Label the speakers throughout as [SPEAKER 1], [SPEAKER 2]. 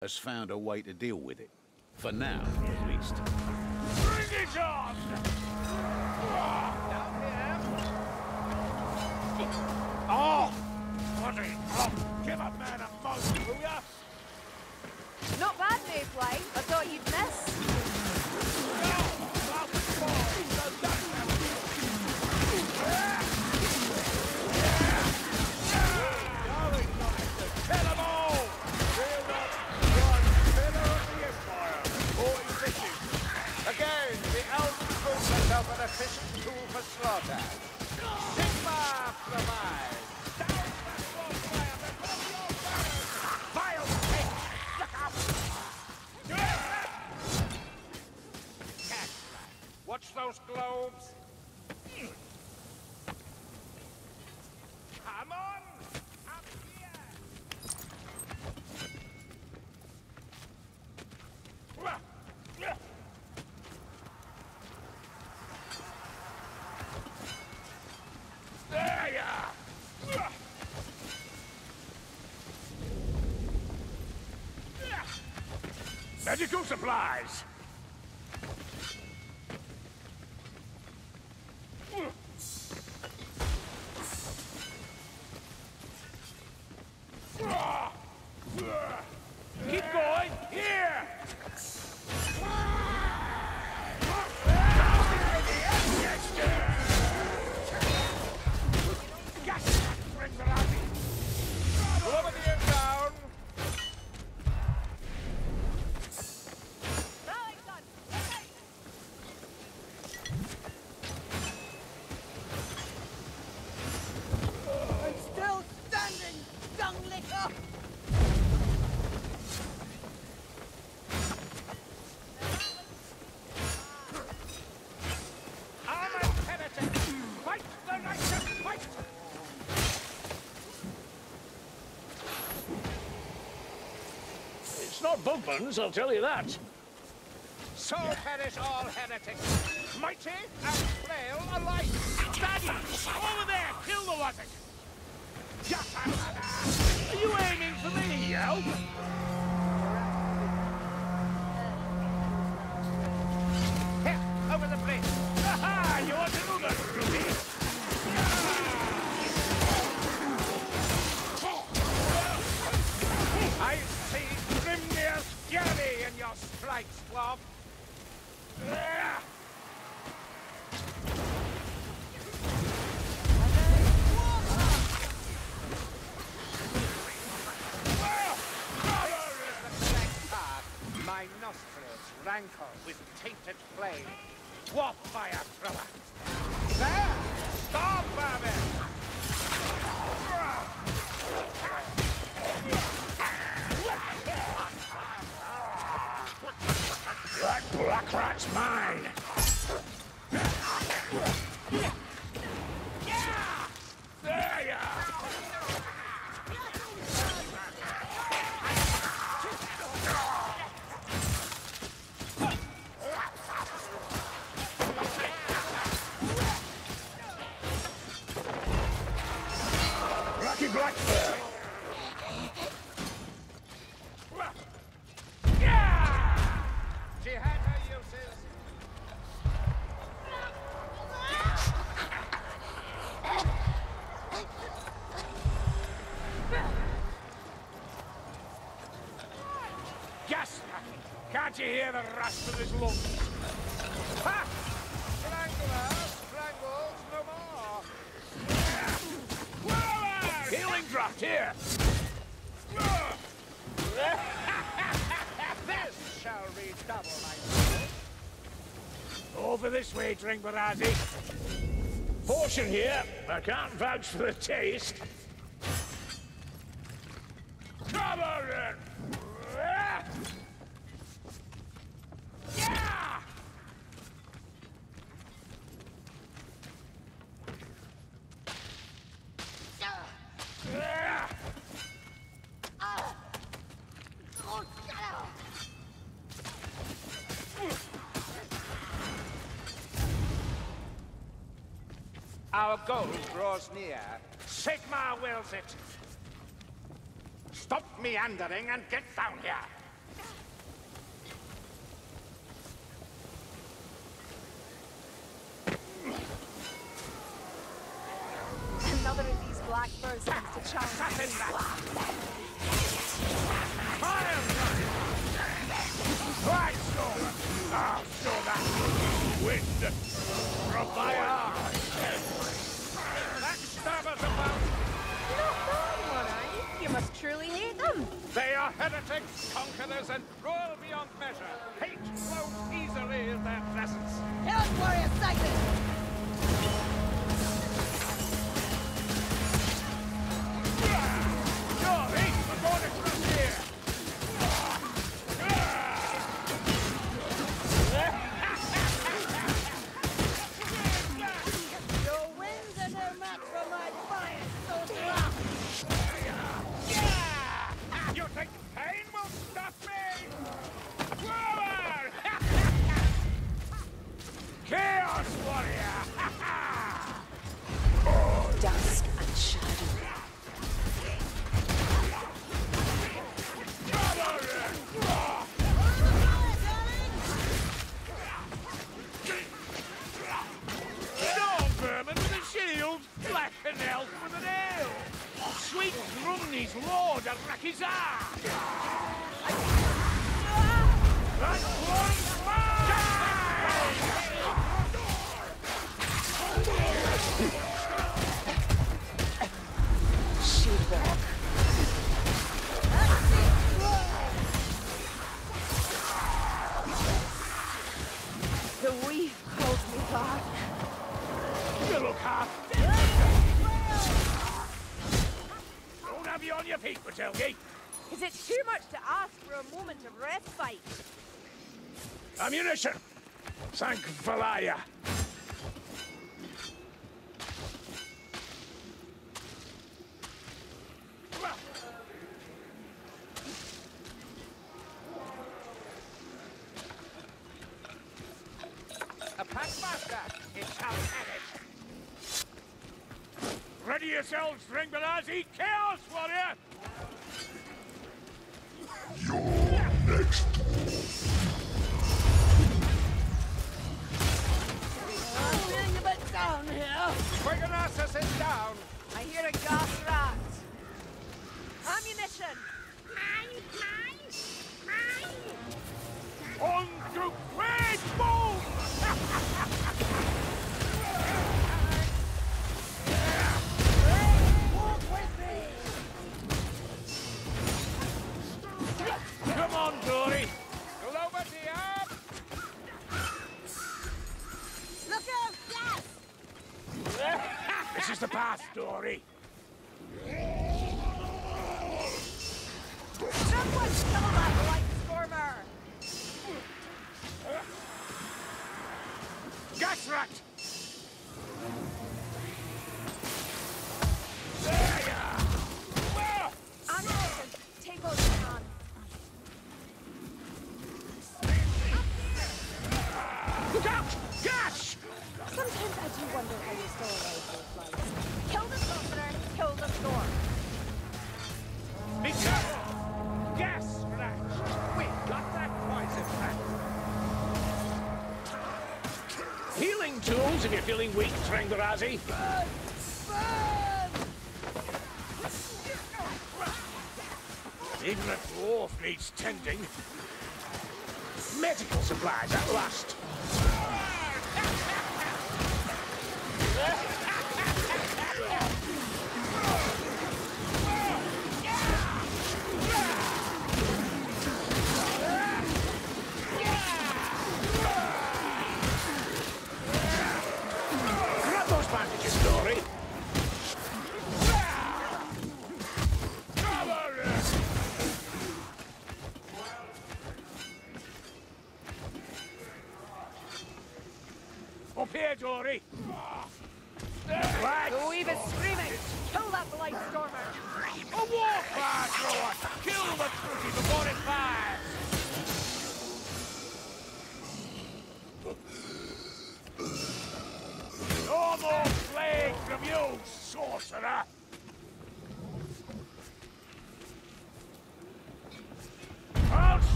[SPEAKER 1] has found a way to deal with it. For now, at least.
[SPEAKER 2] Bring it on! Down. Oh! Bloody oh, Give a man a moment, will ya?
[SPEAKER 3] Not bad, Mayfly. I thought you'd miss.
[SPEAKER 2] An efficient tool for slaughter. Sigmar provides. Down that? Bonfire before your burn! Vile pig! Look out! Catch that. Watch those globes. Come on! Up here! There ya! Medical supplies!
[SPEAKER 4] Not I'll tell you that.
[SPEAKER 2] So perish all heretics! Mighty and frail alike! Daddy! Over there! Kill the! Are you aiming for me, elf? Rankle with tainted flame. Warp fire thrower! There! Storm vermin!
[SPEAKER 4] That black rat's mine. Black.
[SPEAKER 2] Gas Can't you hear the rust of his lungs?
[SPEAKER 4] Over this way, Dringbarazi. Portion here. I can't vouch for the taste.
[SPEAKER 2] Our goal draws near. Sigmar wills it. Stop meandering and get down here.
[SPEAKER 4] Another of these black
[SPEAKER 2] birds comes
[SPEAKER 3] to challenge. Fire! Right, shoulder! Oh, show that Wind! Fire!
[SPEAKER 2] They are heretics, conquerors, and cruel beyond measure. Hate flows easily in their presence.
[SPEAKER 3] Hell's warrior sighted!
[SPEAKER 4] Ammunition! Sank Valaya!
[SPEAKER 2] A Packmaster! It shall manage!
[SPEAKER 4] Ready yourselves, Ringbelars! Eat chaos, warrior!
[SPEAKER 3] Your next move. little bit down here.
[SPEAKER 2] Dragonasus is down.
[SPEAKER 3] I hear a gas rat. Ammunition!
[SPEAKER 4] Mine, mine, mine! On story. if you're feeling weak, Trangorazi. Burn! Even a dwarf needs tending. Medical supplies at last.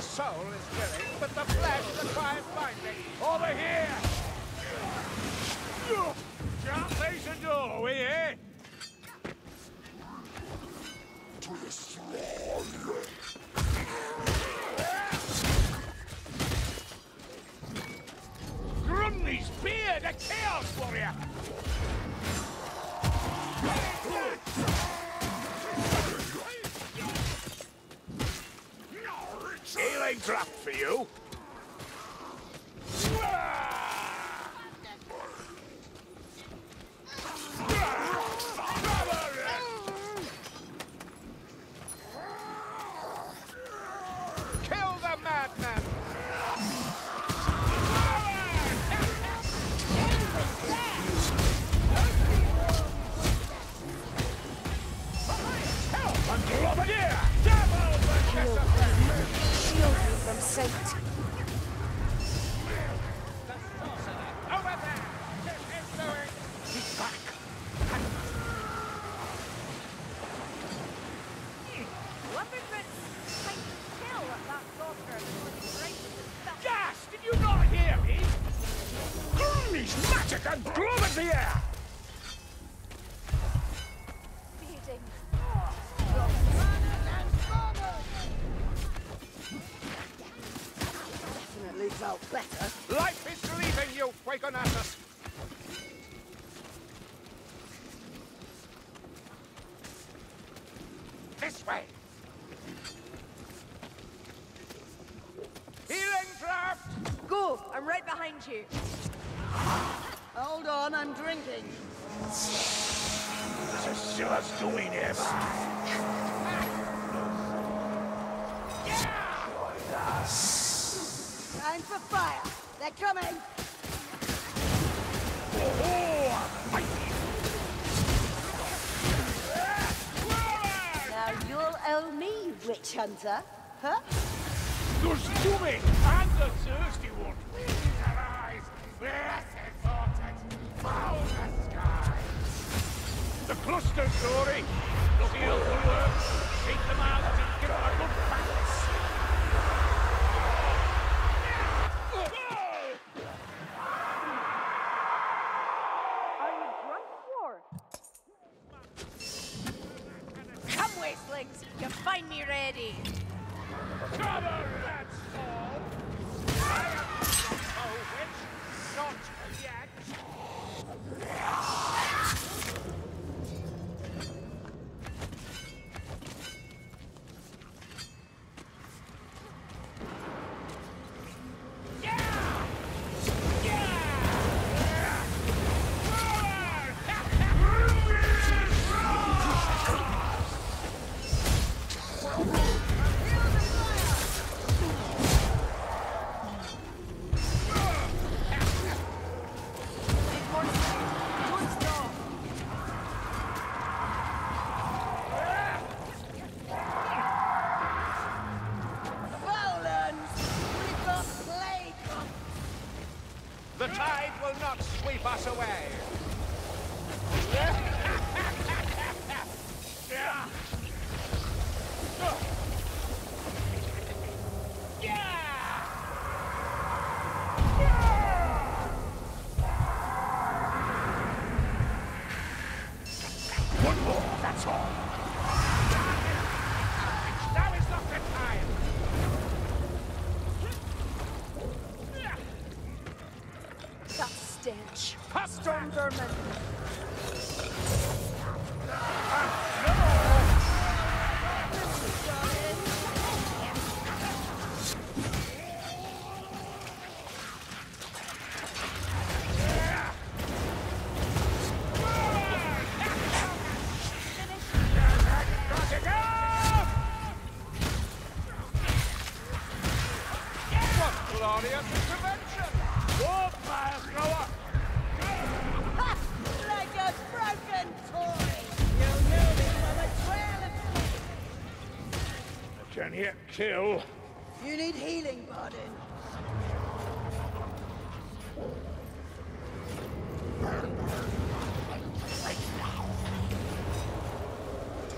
[SPEAKER 3] The
[SPEAKER 2] soul is willing, but the flesh requires binding.
[SPEAKER 4] Over here! Can't face the door, we here? Grimnir's beard, a chaos warrior! You.
[SPEAKER 3] Lumberfoot's behind you.
[SPEAKER 5] Hold on, I'm drinking.
[SPEAKER 4] The Silas doing him.
[SPEAKER 5] Time for fire. They're coming. Now you'll owe me, witch hunter. Huh?
[SPEAKER 4] There's dooming and the thirsty one. Blessed vortex, foul the sky. The cluster story. Steal the work, shake them out and give a good practice.
[SPEAKER 3] Are you drunk, War? Come, wastelings! You find me ready.
[SPEAKER 4] Cover
[SPEAKER 2] us away!
[SPEAKER 4] Kill.
[SPEAKER 5] You need healing, Bardin.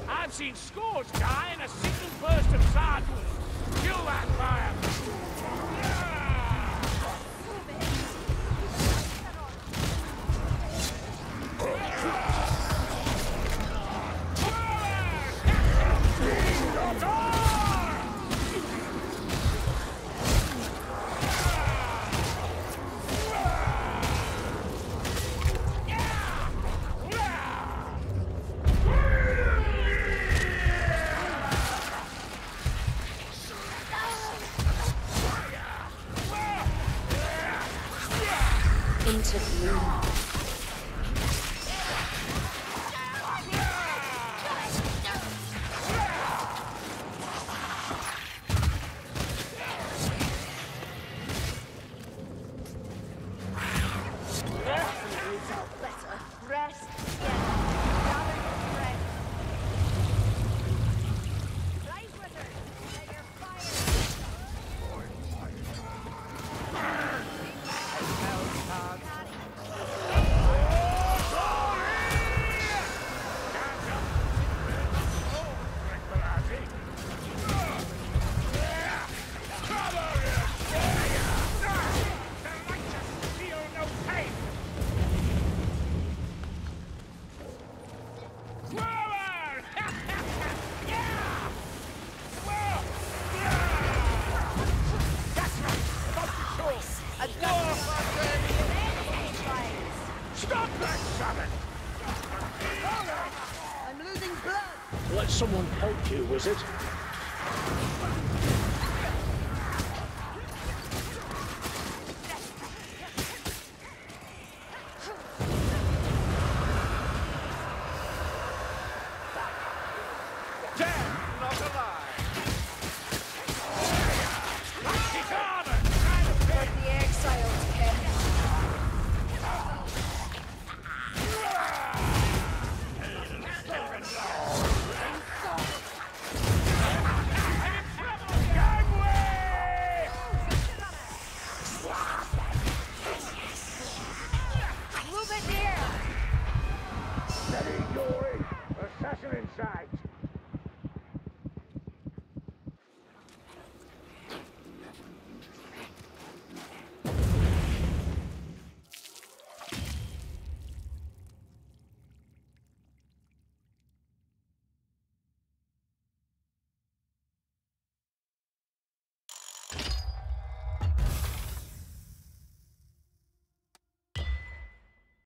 [SPEAKER 4] I've seen scores die in a single burst of sadness. Kill that fire!
[SPEAKER 3] Into
[SPEAKER 6] someone helped you, wizard.